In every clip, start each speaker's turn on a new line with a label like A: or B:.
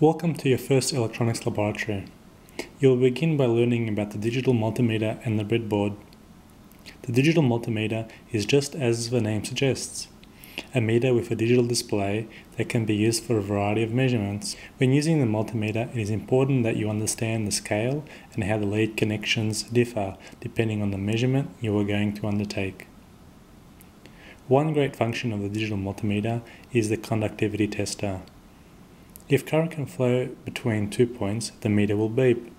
A: Welcome to your first electronics laboratory. You'll begin by learning about the digital multimeter and the breadboard. The digital multimeter is just as the name suggests a meter with a digital display that can be used for a variety of measurements. When using the multimeter, it is important that you understand the scale and how the lead connections differ depending on the measurement you are going to undertake. One great function of the digital multimeter is the conductivity tester. If current can flow between two points, the meter will beep.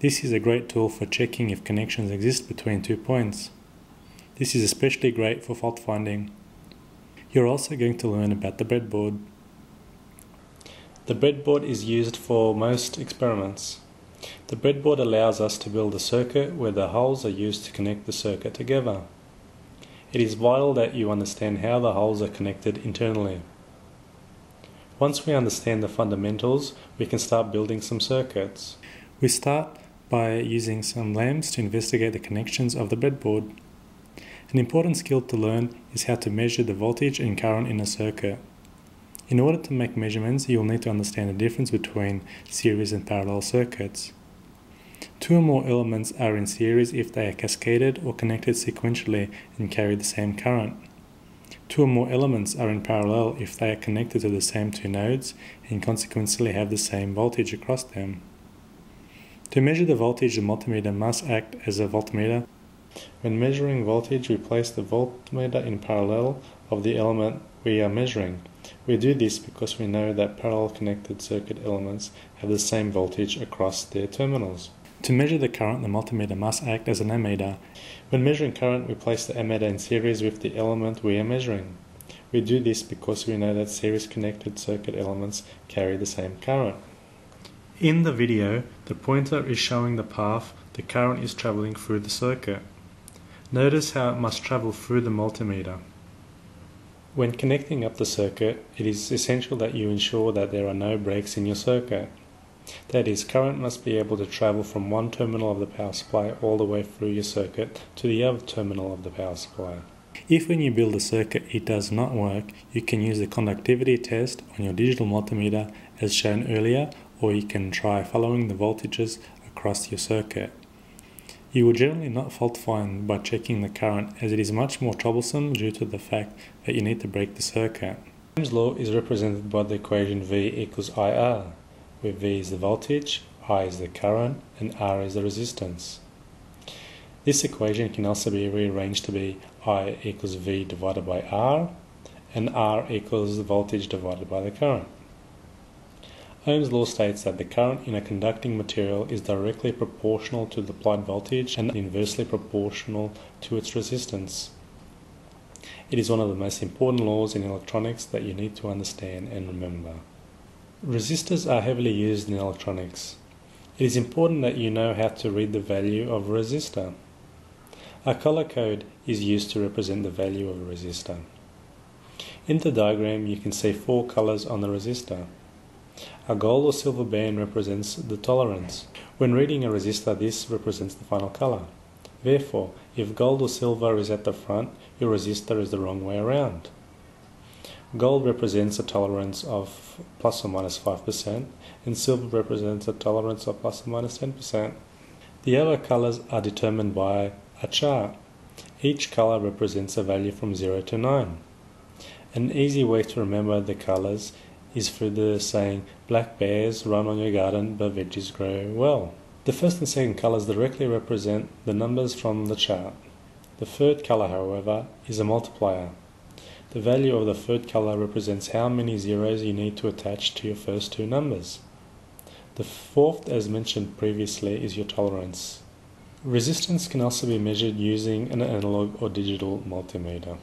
A: This is a great tool for checking if connections exist between two points. This is especially great for fault finding. You're also going to learn about the breadboard. The breadboard is used for most experiments. The breadboard allows us to build a circuit where the holes are used to connect the circuit together. It is vital that you understand how the holes are connected internally. Once we understand the fundamentals, we can start building some circuits. We start by using some lamps to investigate the connections of the breadboard. An important skill to learn is how to measure the voltage and current in a circuit. In order to make measurements, you will need to understand the difference between series and parallel circuits. Two or more elements are in series if they are cascaded or connected sequentially and carry the same current. Two or more elements are in parallel if they are connected to the same two nodes and consequently have the same voltage across them. To measure the voltage, the multimeter must act as a voltmeter when measuring voltage, we place the voltmeter in parallel of the element we are measuring. We do this because we know that parallel connected circuit elements have the same voltage across their terminals. To measure the current, the multimeter must act as an ammeter. When measuring current, we place the ammeter in series with the element we are measuring. We do this because we know that series connected circuit elements carry the same current. In the video, the pointer is showing the path the current is traveling through the circuit. Notice how it must travel through the multimeter. When connecting up the circuit, it is essential that you ensure that there are no breaks in your circuit. That is, current must be able to travel from one terminal of the power supply all the way through your circuit to the other terminal of the power supply. If when you build a circuit it does not work, you can use the conductivity test on your digital multimeter as shown earlier, or you can try following the voltages across your circuit. You will generally not fault find by checking the current as it is much more troublesome due to the fact that you need to break the circuit. Ohm's law is represented by the equation V equals IR, where V is the voltage, I is the current, and R is the resistance. This equation can also be rearranged to be I equals V divided by R, and R equals the voltage divided by the current. Ohm's law states that the current in a conducting material is directly proportional to the applied voltage and inversely proportional to its resistance. It is one of the most important laws in electronics that you need to understand and remember. Resistors are heavily used in electronics. It is important that you know how to read the value of a resistor. A color code is used to represent the value of a resistor. In the diagram you can see four colors on the resistor. A gold or silver band represents the tolerance. When reading a resistor, this represents the final color. Therefore, if gold or silver is at the front, your resistor is the wrong way around. Gold represents a tolerance of plus or minus 5%, and silver represents a tolerance of plus or minus 10%. The other colors are determined by a chart. Each color represents a value from 0 to 9. An easy way to remember the colors is through the saying, Black bears run on your garden, but veggies grow well. The first and second colours directly represent the numbers from the chart. The third colour, however, is a multiplier. The value of the third colour represents how many zeros you need to attach to your first two numbers. The fourth, as mentioned previously, is your tolerance. Resistance can also be measured using an analog or digital multimeter.